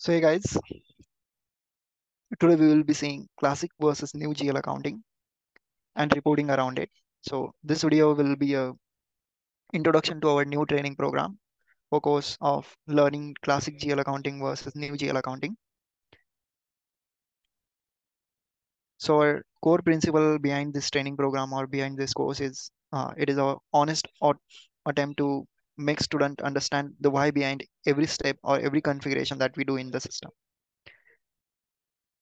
So hey guys, today we will be seeing classic versus new GL accounting and reporting around it. So this video will be a introduction to our new training program focus of learning classic GL accounting versus new GL accounting. So our core principle behind this training program or behind this course is uh, it is a honest attempt to make student understand the why behind every step or every configuration that we do in the system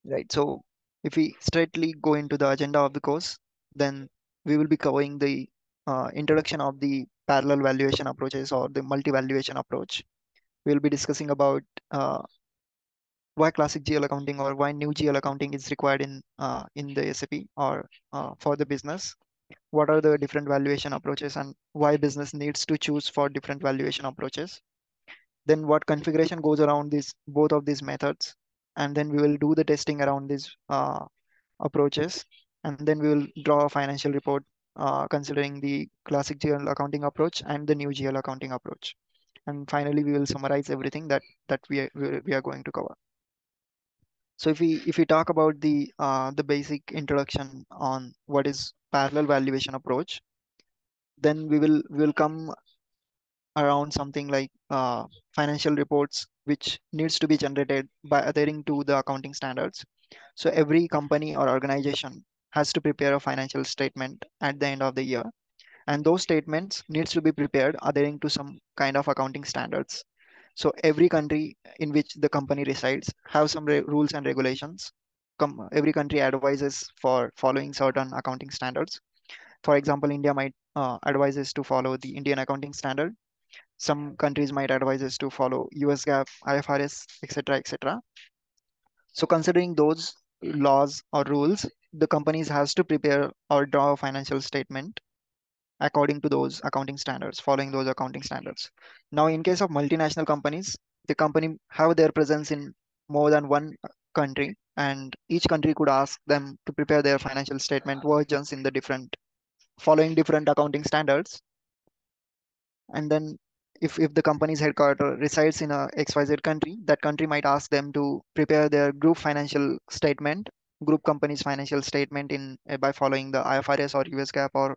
right? So if we straightly go into the agenda of the course, then we will be covering the uh, introduction of the parallel valuation approaches or the multi-valuation approach. We'll be discussing about uh, why classic GL accounting or why new GL accounting is required in uh, in the SAP or uh, for the business. What are the different valuation approaches and why business needs to choose for different valuation approaches. Then what configuration goes around these both of these methods and then we will do the testing around these uh, approaches and then we will draw a financial report uh, considering the classic GL accounting approach and the new GL accounting approach. And finally, we will summarize everything that that we are, we are going to cover. So if we if we talk about the uh, the basic introduction on what is parallel valuation approach, then we will we will come around something like uh, financial reports, which needs to be generated by adhering to the accounting standards. So every company or organization has to prepare a financial statement at the end of the year. And those statements needs to be prepared adhering to some kind of accounting standards. So every country in which the company resides have some rules and regulations. Com every country advises for following certain accounting standards. For example, India might uh, advises to follow the Indian accounting standard some countries might advise us to follow US GAAP, IFRS, etc., etc. So considering those laws or rules, the companies has to prepare or draw a financial statement according to those accounting standards, following those accounting standards. Now, in case of multinational companies, the company have their presence in more than one country, and each country could ask them to prepare their financial statement versions in the different, following different accounting standards. And then if, if the company's headquarter resides in a XYZ country, that country might ask them to prepare their group financial statement, group company's financial statement in by following the IFRS or US GAAP or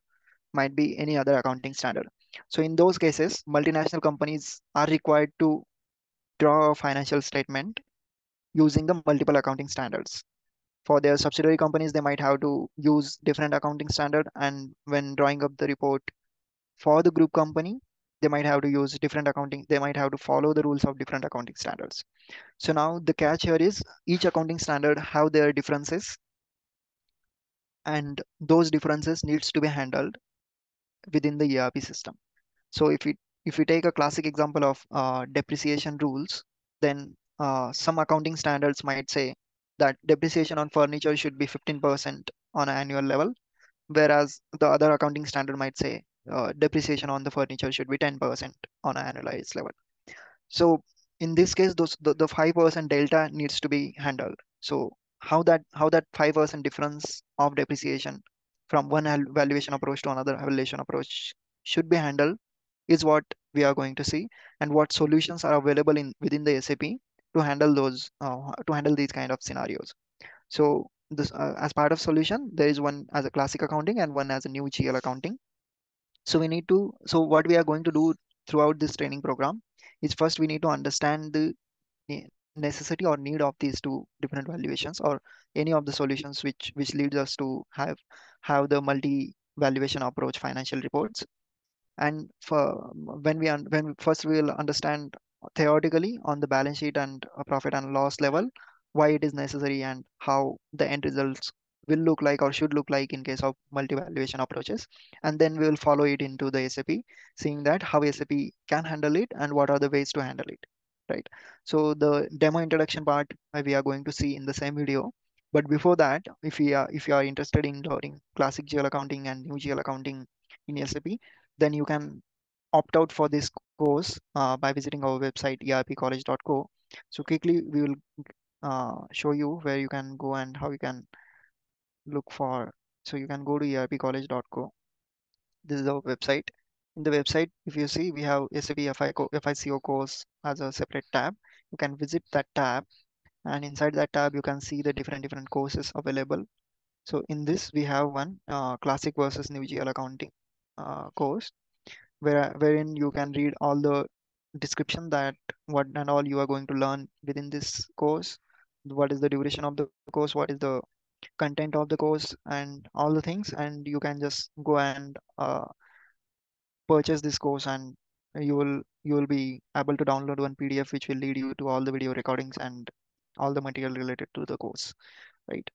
might be any other accounting standard. So in those cases, multinational companies are required to draw a financial statement using the multiple accounting standards. For their subsidiary companies, they might have to use different accounting standard. And when drawing up the report for the group company, they might have to use different accounting they might have to follow the rules of different accounting standards so now the catch here is each accounting standard have their differences and those differences needs to be handled within the ERP system so if we if we take a classic example of uh, depreciation rules then uh, some accounting standards might say that depreciation on furniture should be 15% on an annual level whereas the other accounting standard might say uh, depreciation on the furniture should be 10% on an annualized level. So in this case, those the, the 5% delta needs to be handled. So how that how that 5% difference of depreciation from one valuation approach to another valuation approach should be handled is what we are going to see and what solutions are available in within the SAP to handle those uh, to handle these kind of scenarios. So this uh, as part of solution, there is one as a classic accounting and one as a new GL accounting. So we need to, so what we are going to do throughout this training program is first we need to understand the necessity or need of these two different valuations or any of the solutions which which leads us to have have the multi valuation approach financial reports and for when we when first we will understand theoretically on the balance sheet and uh, profit and loss level why it is necessary and how the end results will look like or should look like in case of multi-valuation approaches. And then we will follow it into the SAP, seeing that how SAP can handle it and what are the ways to handle it, right? So the demo introduction part we are going to see in the same video. But before that, if you are if you are interested in learning classic GL accounting and new GL accounting in SAP, then you can opt out for this course uh, by visiting our website erpcollege.co. So quickly we will uh, show you where you can go and how you can look for so you can go to erpcollege.co this is our website in the website if you see we have SAP FICO, course as a separate tab. You can visit that tab and inside that tab you can see the different different courses available. So in this we have one uh, classic versus new GL accounting uh, course where wherein you can read all the description that what and all you are going to learn within this course. What is the duration of the course? What is the content of the course? And all the things and you can just go and uh, purchase this course and you will you will be able to download one pdf which will lead you to all the video recordings and all the material related to the course right?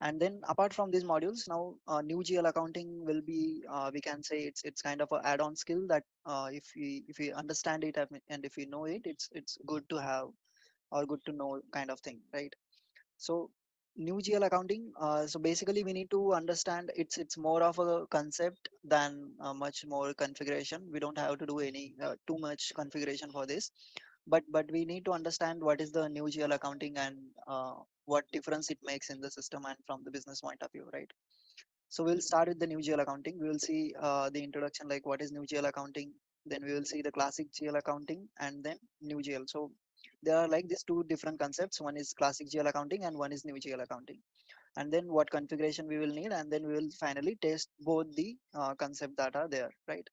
And then apart from these modules now uh, new gl accounting will be uh, we can say it's it's kind of an add-on skill that uh, if we if we understand it and if we know it it's it's good to have or good to know kind of thing right? So new gl accounting uh, so basically we need to understand it's it's more of a concept than uh, much more configuration. We don't have to do any uh, too much configuration for this. But but we need to understand what is the new gl accounting and uh, what difference it makes in the system and from the business point of view right? So we'll start with the new gl accounting. We will see uh, the introduction like what is new gl accounting then we will see the classic gl accounting and then new gl so there are like these two different concepts. One is classic gl accounting and one is new gl accounting. And then what configuration we will need and then we will finally test both the uh, concept that are there right?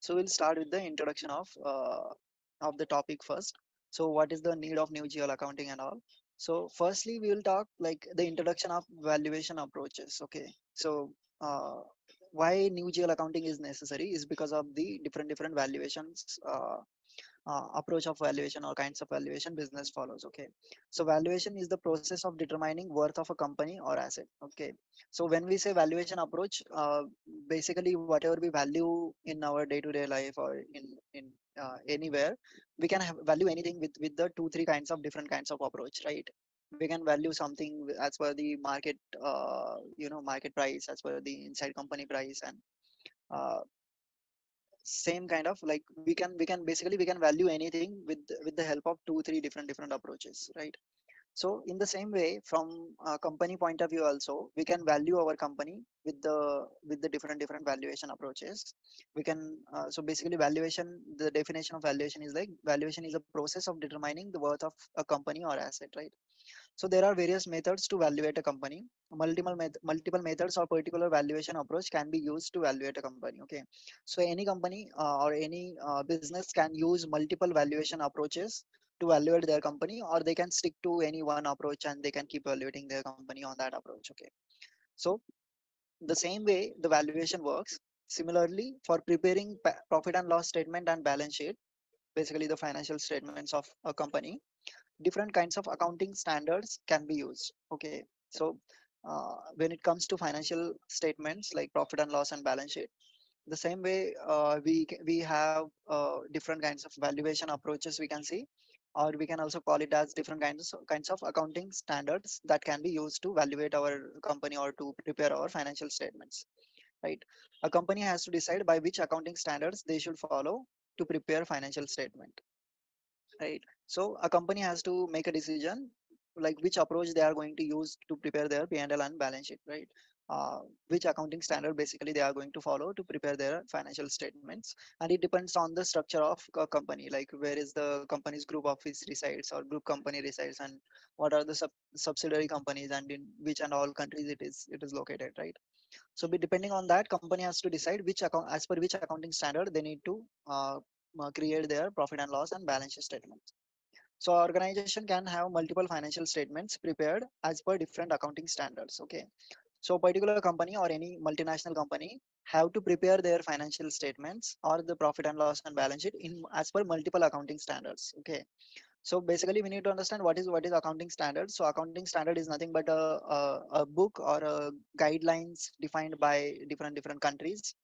So we'll start with the introduction of uh, of the topic first. So what is the need of new gl accounting and all? So firstly we will talk like the introduction of valuation approaches okay? So uh, why new gl accounting is necessary is because of the different different valuations uh, uh, approach of valuation or kinds of valuation business follows okay? So valuation is the process of determining worth of a company or asset okay? So when we say valuation approach uh, basically whatever we value in our day-to-day life or in in uh, anywhere we can have value anything with with the two three kinds of different kinds of approach right? We can value something as per the market uh, you know market price as per the inside company price and uh, same kind of like we can we can basically we can value anything with with the help of two three different different approaches right? So in the same way from a company point of view also we can value our company with the with the different different valuation approaches. We can uh, so basically valuation the definition of valuation is like valuation is a process of determining the worth of a company or asset right so there are various methods to evaluate a company. Multiple met multiple methods or particular valuation approach can be used to evaluate a company. Okay, so any company uh, or any uh, business can use multiple valuation approaches to evaluate their company, or they can stick to any one approach and they can keep evaluating their company on that approach. Okay, so the same way the valuation works. Similarly, for preparing profit and loss statement and balance sheet, basically the financial statements of a company, different kinds of accounting standards can be used okay? So uh, when it comes to financial statements like profit and loss and balance sheet the same way uh, we we have uh, different kinds of valuation approaches we can see or we can also call it as different kinds of kinds of accounting standards that can be used to evaluate our company or to prepare our financial statements right? A company has to decide by which accounting standards they should follow to prepare financial statement right so a company has to make a decision like which approach they are going to use to prepare their P&L and balance sheet, right? Uh, which accounting standard basically they are going to follow to prepare their financial statements and it depends on the structure of a company like where is the company's group office resides or group company resides and what are the sub subsidiary companies and in which and all countries it is it is located right so depending on that company has to decide which account as per which accounting standard they need to uh, uh, create their profit and loss and balance sheet statements. So organization can have multiple financial statements prepared as per different accounting standards. Okay. So particular company or any multinational company have to prepare their financial statements or the profit and loss and balance sheet in as per multiple accounting standards. Okay. So basically we need to understand what is what is accounting standard. So accounting standard is nothing but a, a, a book or a guidelines defined by different different countries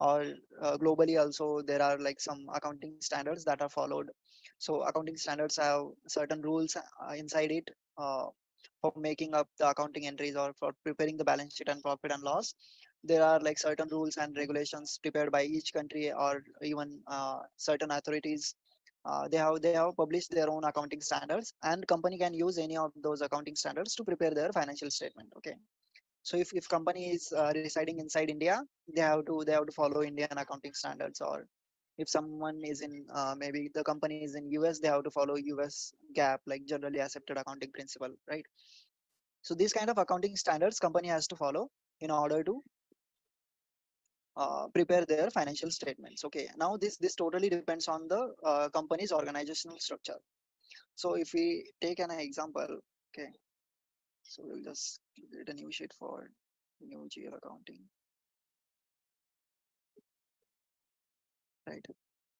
or uh, globally also there are like some accounting standards that are followed so accounting standards have certain rules uh, inside it uh, for making up the accounting entries or for preparing the balance sheet and profit and loss there are like certain rules and regulations prepared by each country or even uh, certain authorities uh, they have they have published their own accounting standards and company can use any of those accounting standards to prepare their financial statement okay So if, if company is uh, residing inside India, they have to they have to follow Indian accounting standards. Or if someone is in uh, maybe the company is in US, they have to follow US GAAP, like generally accepted accounting principle, right? So these kind of accounting standards company has to follow in order to uh, prepare their financial statements. Okay, now this this totally depends on the uh, company's organizational structure. So if we take an example, okay, so we'll just create a new sheet for new GL accounting. Right.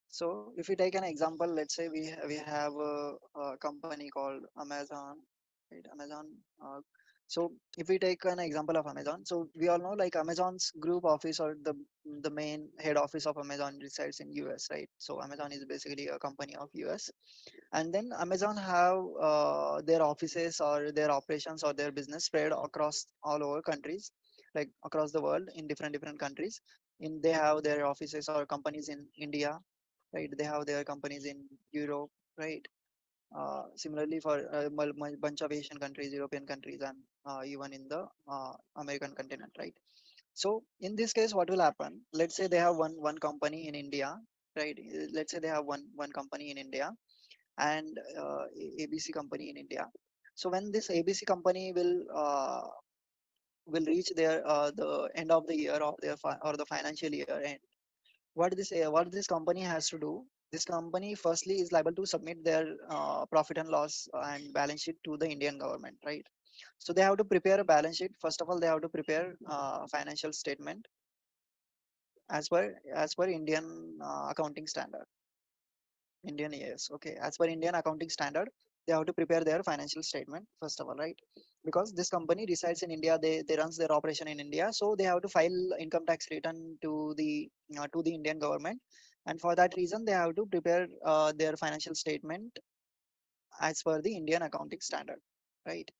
So if we take an example, let's say we we have a, a company called Amazon, right? Amazon uh, so if we take an example of Amazon, so we all know like Amazon's group office or the the main head office of Amazon resides in US, right? So Amazon is basically a company of US, and then Amazon have uh, their offices or their operations or their business spread across all over countries, like across the world in different different countries. In they have their offices or companies in India, right? They have their companies in Europe, right? Uh, similarly for a bunch of Asian countries, European countries, and uh, even in the uh, American continent, right? So in this case, what will happen? Let's say they have one one company in India, right? Let's say they have one one company in India and uh, ABC company in India. So when this ABC company will uh, will reach their uh, the end of the year of their or the financial year end, what this what this company has to do this company firstly is liable to submit their uh, profit and loss and balance sheet to the indian government right? So they have to prepare a balance sheet. First of all they have to prepare uh, financial statement as per as per indian uh, accounting standard. Indian yes okay? As per indian accounting standard they have to prepare their financial statement first of all right? Because this company resides in india they they runs their operation in india so they have to file income tax return to the uh, to the indian government. And for that reason they have to prepare uh, their financial statement as per the indian accounting standard right?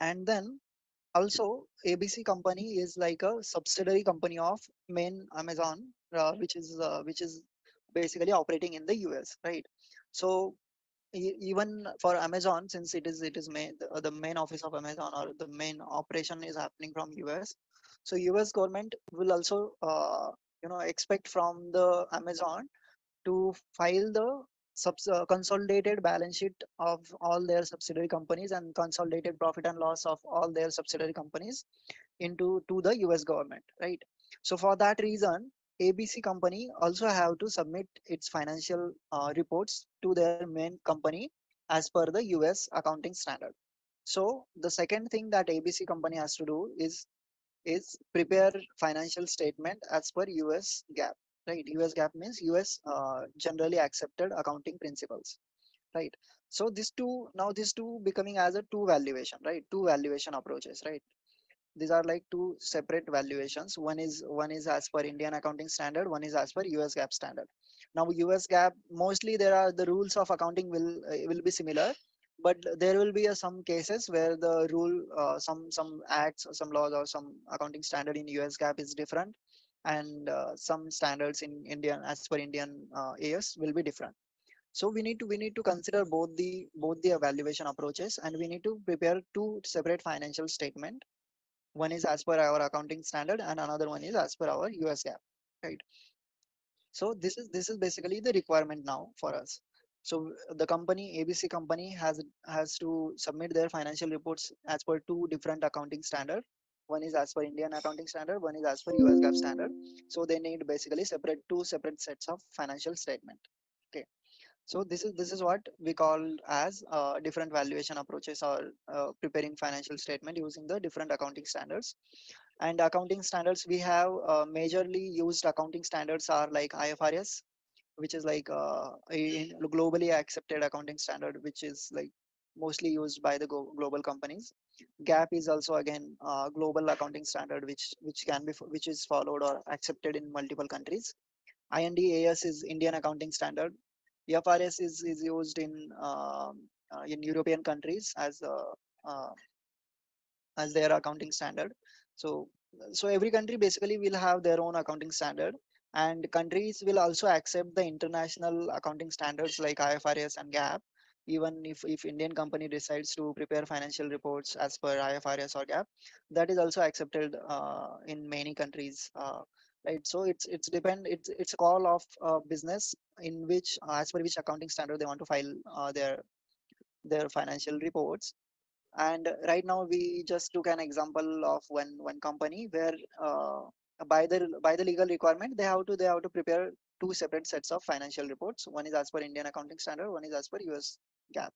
And then also abc company is like a subsidiary company of main amazon uh, which is uh, which is basically operating in the us right so even for amazon since it is it is main, the, main office of amazon or the main operation is happening from us so us government will also uh, you know expect from the amazon to file the subs uh, consolidated balance sheet of all their subsidiary companies and consolidated profit and loss of all their subsidiary companies into to the us government right? So for that reason abc company also have to submit its financial uh, reports to their main company as per the us accounting standard so the second thing that abc company has to do is is prepare financial statement as per US GAAP, right? US GAAP means US uh, generally accepted accounting principles, right? So these two now these two becoming as a two valuation, right? Two valuation approaches, right? These are like two separate valuations. One is one is as per Indian accounting standard, one is as per US GAAP standard. Now US GAAP mostly there are the rules of accounting will uh, will be similar, but there will be uh, some cases where the rule uh, some some acts or some laws or some accounting standard in us GAAP is different and uh, some standards in indian as per indian uh, as will be different so we need to we need to consider both the both the evaluation approaches and we need to prepare two separate financial statement one is as per our accounting standard and another one is as per our us GAAP right so this is this is basically the requirement now for us so uh, the company ABC company has has to submit their financial reports as per two different accounting standard. One is as per Indian accounting standard, one is as per US GAAP standard. So they need basically separate two separate sets of financial statement. Okay. So this is this is what we call as uh, different valuation approaches or uh, preparing financial statement using the different accounting standards. And accounting standards we have uh, majorly used accounting standards are like IFRS, which is like uh, a globally accepted accounting standard which is like mostly used by the global companies GAAP is also again uh, global accounting standard which which can be which is followed or accepted in multiple countries ind as is indian accounting standard ifrs is is used in uh, uh, in european countries as uh, uh, as their accounting standard so so every country basically will have their own accounting standard and countries will also accept the international accounting standards like IFRS and GAAP even if if Indian company decides to prepare financial reports as per IFRS or GAAP, that is also accepted uh, in many countries. Right, so it's it's depend it's it's a call of uh, business in which uh, as per which accounting standard they want to file uh, their their financial reports. And right now we just took an example of one one company where uh, by the by the legal requirement they have to they have to prepare two separate sets of financial reports. One is as per Indian accounting standard, one is as per US GAAP.